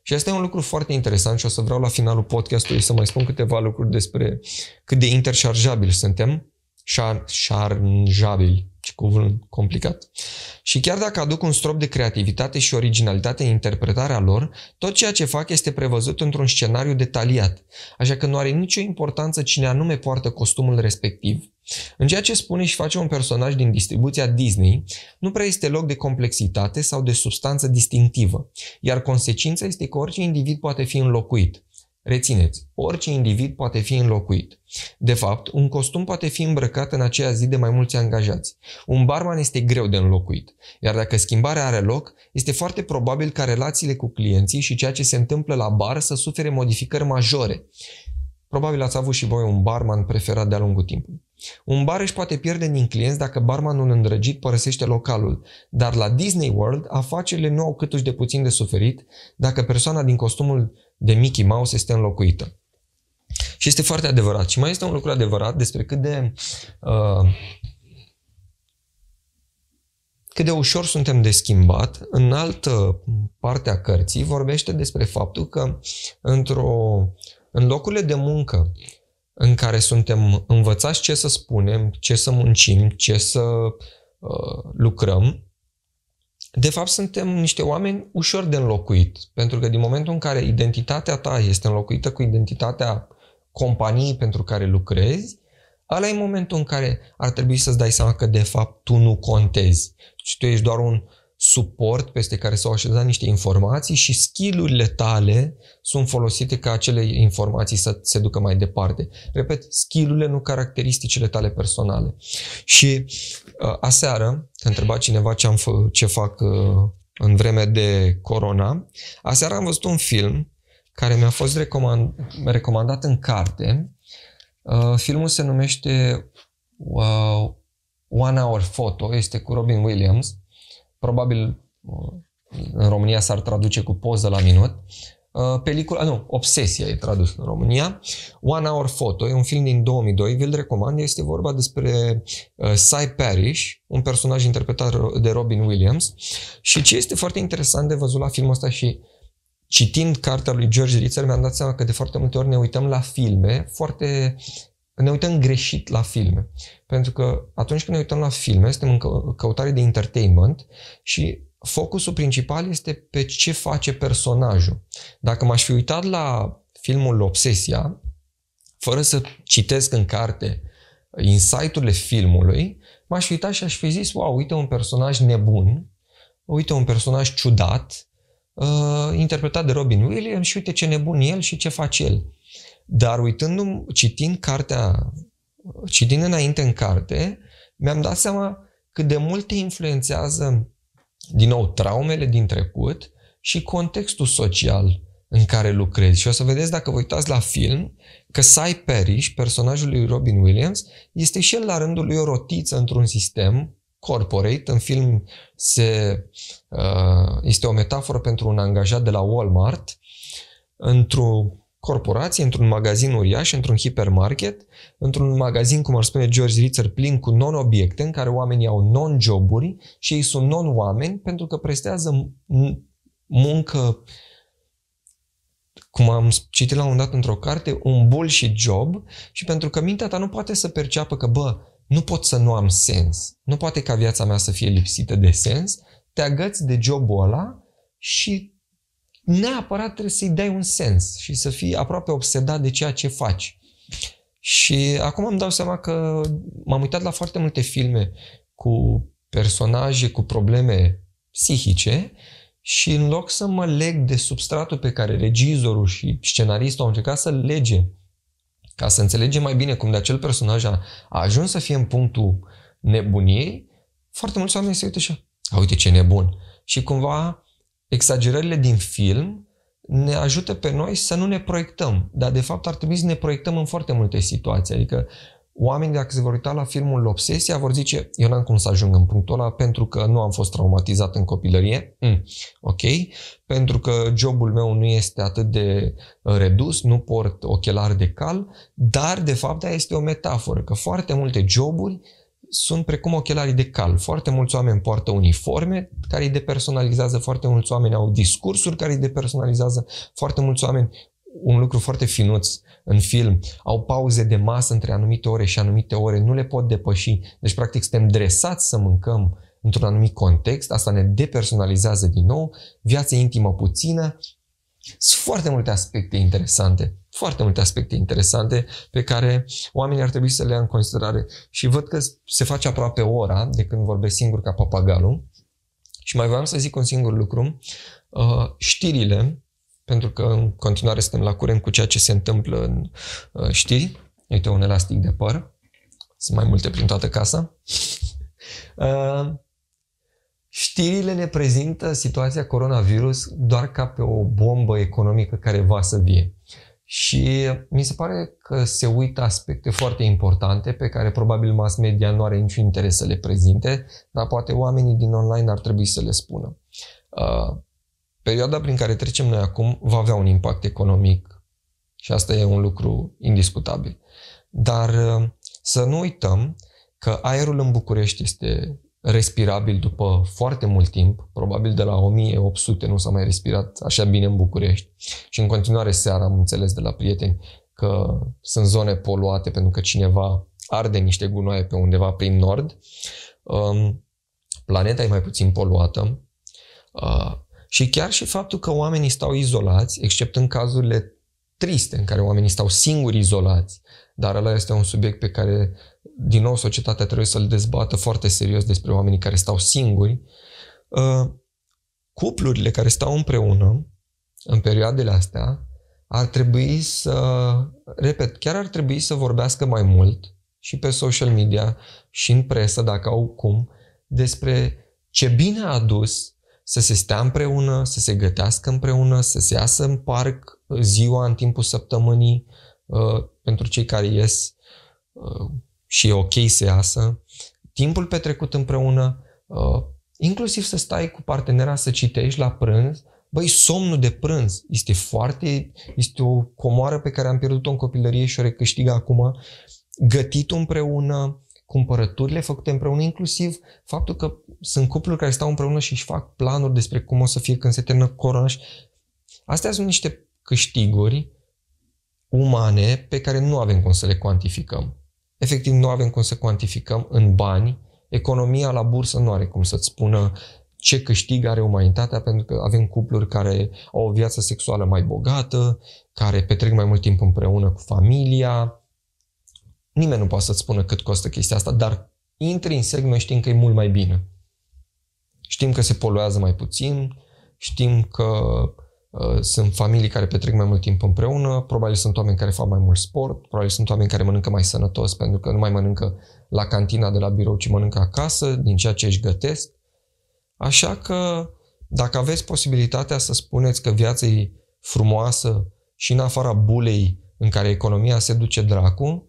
Și asta e un lucru foarte interesant și o să vreau la finalul podcastului să mai spun câteva lucruri despre cât de interșarjabili suntem, șarjabili ce cuvânt complicat. Și chiar dacă aduc un strop de creativitate și originalitate în interpretarea lor, tot ceea ce fac este prevăzut într-un scenariu detaliat, așa că nu are nicio importanță cine anume poartă costumul respectiv. În ceea ce spune și face un personaj din distribuția Disney, nu prea este loc de complexitate sau de substanță distinctivă, iar consecința este că orice individ poate fi înlocuit. Rețineți, orice individ poate fi înlocuit. De fapt, un costum poate fi îmbrăcat în aceea zi de mai mulți angajați. Un barman este greu de înlocuit, iar dacă schimbarea are loc, este foarte probabil ca relațiile cu clienții și ceea ce se întâmplă la bar să sufere modificări majore. Probabil ați avut și voi un barman preferat de-a lungul timpului. Un bar își poate pierde din clienți dacă barmanul îndrăgit părăsește localul, dar la Disney World afacerile nu au câtuși de puțin de suferit dacă persoana din costumul de Mickey Mouse este înlocuită. Și este foarte adevărat. Și mai este un lucru adevărat despre cât de uh, cât de ușor suntem de schimbat. În altă parte a cărții vorbește despre faptul că într-o, în locurile de muncă în care suntem învățați ce să spunem, ce să muncim, ce să uh, lucrăm, de fapt suntem niște oameni ușor de înlocuit. Pentru că din momentul în care identitatea ta este înlocuită cu identitatea companiei pentru care lucrezi, ăla e momentul în care ar trebui să-ți dai seama că de fapt tu nu contezi, ci tu ești doar un suport peste care s-au așezat niște informații și skillurile tale sunt folosite ca acele informații să se ducă mai departe. Repet, skillurile, nu caracteristicile tale personale. Și uh, aseară, când întreba cineva ce, am fă, ce fac uh, în vreme de corona, aseară am văzut un film care mi-a fost recomand, recomandat în carte, Uh, filmul se numește uh, One Hour Photo, este cu Robin Williams. Probabil uh, în România s-ar traduce cu poză la minut. Uh, pelicula, nu, Obsesia e tradus în România. One Hour Photo, e un film din 2002, vi-l recomand, este vorba despre uh, Cy Parrish, un personaj interpretat de Robin Williams și ce este foarte interesant de văzut la filmul ăsta și citind cartea lui George Ritzer mi-am dat seama că de foarte multe ori ne uităm la filme foarte ne uităm greșit la filme. Pentru că atunci când ne uităm la filme, suntem în căutare de entertainment și focusul principal este pe ce face personajul. Dacă m-aș fi uitat la filmul Obsesia, fără să citesc în carte insight-urile filmului, m-aș fi uitat și aș fi zis, wow, uite un personaj nebun, uite un personaj ciudat, uh, interpretat de Robin Williams și uite ce nebun el și ce face el. Dar uitându-mi, citind cartea, citind înainte în carte, mi-am dat seama cât de mult te influențează din nou, traumele din trecut și contextul social în care lucrezi. Și o să vedeți dacă vă uitați la film că Cy Parrish, personajul lui Robin Williams, este și el la rândul lui o rotiță într-un sistem corporate. În film se, uh, este o metaforă pentru un angajat de la Walmart într-o corporație, într-un magazin uriaș, într-un hipermarket, într-un magazin, cum ar spune George Ritzer, plin cu non-obiecte, în care oamenii au non-joburi și ei sunt non-oameni pentru că prestează muncă, cum am citit la un dat într-o carte, un bullshit job și pentru că mintea ta nu poate să perceapă că, bă, nu pot să nu am sens, nu poate ca viața mea să fie lipsită de sens, te agăți de jobul ăla și neapărat trebuie să-i dai un sens și să fii aproape obsedat de ceea ce faci. Și acum îmi dau seama că m-am uitat la foarte multe filme cu personaje cu probleme psihice și în loc să mă leg de substratul pe care regizorul și scenaristul au încercat să lege ca să înțelegem mai bine cum de acel personaj a, a ajuns să fie în punctul nebuniei, foarte mulți oameni se uită și a, uite ce nebun. Și cumva exagerările din film ne ajută pe noi să nu ne proiectăm, dar de fapt ar trebui să ne proiectăm în foarte multe situații. Adică oamenii, dacă se vor uita la filmul Obsesia, vor zice, eu n-am cum să ajung în punctul ăla pentru că nu am fost traumatizat în copilărie. Mm, ok. Pentru că jobul meu nu este atât de uh, redus, nu port ochelari de cal, dar de fapt aia este o metaforă, că foarte multe joburi sunt precum ochelarii de cal. Foarte mulți oameni poartă uniforme care îi depersonalizează, foarte mulți oameni au discursuri care îi depersonalizează, foarte mulți oameni, un lucru foarte finuț în film, au pauze de masă între anumite ore și anumite ore, nu le pot depăși. Deci, practic, suntem dresați să mâncăm într-un anumit context, asta ne depersonalizează din nou, viața intimă puțină, sunt foarte multe aspecte interesante, foarte multe aspecte interesante pe care oamenii ar trebui să le ia în considerare. Și văd că se face aproape ora de când vorbesc singur ca papagalul. Și mai vreau să zic un singur lucru. Uh, știrile, pentru că în continuare suntem la curent cu ceea ce se întâmplă în uh, știri. Uite, un elastic de păr. Sunt mai multe prin toată casa. Uh, Știrile ne prezintă situația coronavirus doar ca pe o bombă economică care va să vie. Și mi se pare că se uită aspecte foarte importante pe care probabil mass media nu are niciun interes să le prezinte, dar poate oamenii din online ar trebui să le spună. Uh, perioada prin care trecem noi acum va avea un impact economic și asta e un lucru indiscutabil. Dar uh, să nu uităm că aerul în București este respirabil după foarte mult timp, probabil de la 1800 nu s-a mai respirat așa bine în București și în continuare seara am înțeles de la prieteni că sunt zone poluate pentru că cineva arde niște gunoaie pe undeva prin nord. Um, planeta e mai puțin poluată uh, și chiar și faptul că oamenii stau izolați, except în cazurile triste în care oamenii stau singuri izolați, dar ăla este un subiect pe care din nou, societatea trebuie să-l dezbată foarte serios despre oamenii care stau singuri. Uh, cuplurile care stau împreună în perioadele astea ar trebui să, repet, chiar ar trebui să vorbească mai mult și pe social media și în presă, dacă au cum, despre ce bine a adus să se stea împreună, să se gătească împreună, să se iasă în parc ziua în timpul săptămânii, uh, pentru cei care ies uh, și e ok să iasă, timpul petrecut împreună, uh, inclusiv să stai cu partenera să citești la prânz, băi, somnul de prânz este foarte, este o comoară pe care am pierdut-o în copilărie și o recâștig acum, gătit împreună, cumpărăturile făcute împreună, inclusiv faptul că sunt cupluri care stau împreună și își fac planuri despre cum o să fie când se termină corona. Astea sunt niște câștiguri umane pe care nu avem cum să le cuantificăm. Efectiv, nu avem cum să cuantificăm în bani. Economia la bursă nu are cum să-ți spună ce câștig are umanitatea, pentru că avem cupluri care au o viață sexuală mai bogată, care petrec mai mult timp împreună cu familia. Nimeni nu poate să-ți spună cât costă chestia asta, dar intrinsec noi știm că e mult mai bine. Știm că se poluează mai puțin, știm că uh, sunt familii care petrec mai mult timp împreună, probabil sunt oameni care fac mai mult sport, probabil sunt oameni care mănâncă mai sănătos pentru că nu mai mănâncă la cantina de la birou, ci mănâncă acasă, din ceea ce își gătesc. Așa că dacă aveți posibilitatea să spuneți că viața e frumoasă și în afara bulei în care economia se duce dracu,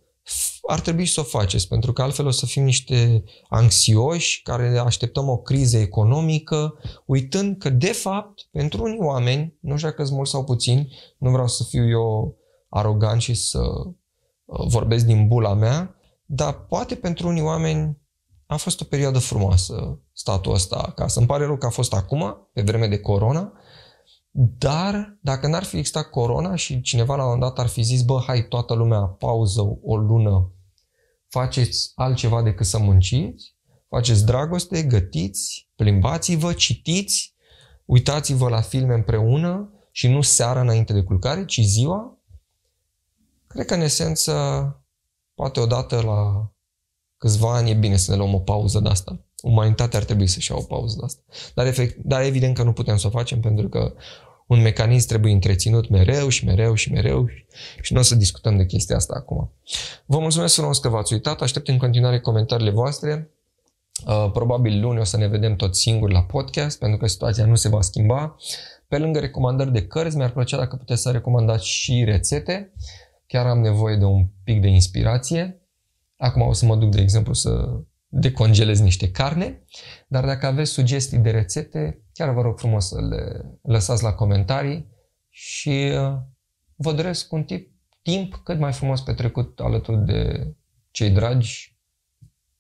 ar trebui să o faceți, pentru că altfel o să fim niște anxioși care așteptăm o criză economică, uitând că, de fapt, pentru unii oameni, nu știu dacă sunt mulți sau puțini, nu vreau să fiu eu arogant și să uh, vorbesc din bula mea, dar poate pentru unii oameni a fost o perioadă frumoasă statul ăsta acasă. Îmi pare rău că a fost acum, pe vreme de corona, dar dacă n-ar fi existat corona și cineva la un moment dat ar fi zis, bă, hai toată lumea, pauză o lună, faceți altceva decât să munciți, faceți dragoste, gătiți, plimbați-vă, citiți, uitați-vă la filme împreună și nu seara înainte de culcare, ci ziua, cred că în esență, poate odată la câțiva ani e bine să ne luăm o pauză de asta. Umanitatea ar trebui să-și ia o pauză de asta. Dar, efect, dar evident că nu putem să o facem pentru că un mecanism trebuie întreținut mereu și mereu și mereu și nu o să discutăm de chestia asta acum. Vă mulțumesc frumos că v-ați uitat, aștept în continuare comentariile voastre. Uh, probabil luni o să ne vedem tot singuri la podcast, pentru că situația nu se va schimba. Pe lângă recomandări de cărți, mi-ar plăcea dacă puteți să recomandați și rețete. Chiar am nevoie de un pic de inspirație. Acum o să mă duc, de exemplu, să decongelez niște carne, dar dacă aveți sugestii de rețete, chiar vă rog frumos să le lăsați la comentarii și uh, vă doresc un tip, timp cât mai frumos petrecut alături de cei dragi,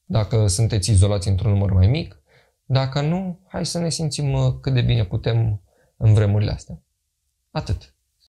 dacă sunteți izolați într-un număr mai mic, dacă nu, hai să ne simțim uh, cât de bine putem în vremurile astea. Atât.